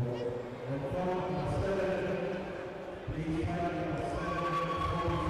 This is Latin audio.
Please find the